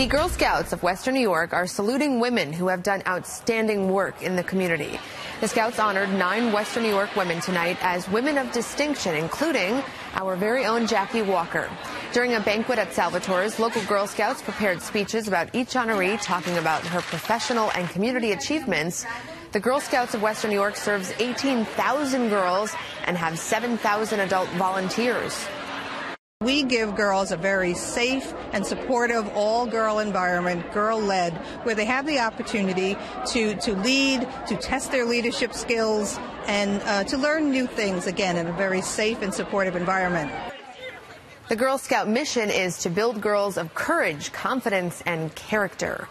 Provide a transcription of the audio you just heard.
The Girl Scouts of Western New York are saluting women who have done outstanding work in the community. The Scouts honored nine Western New York women tonight as women of distinction, including our very own Jackie Walker. During a banquet at Salvatore's, local Girl Scouts prepared speeches about each honoree talking about her professional and community achievements. The Girl Scouts of Western New York serves 18,000 girls and have 7,000 adult volunteers. We give girls a very safe and supportive all-girl environment, girl-led, where they have the opportunity to, to lead, to test their leadership skills, and uh, to learn new things, again, in a very safe and supportive environment. The Girl Scout mission is to build girls of courage, confidence, and character.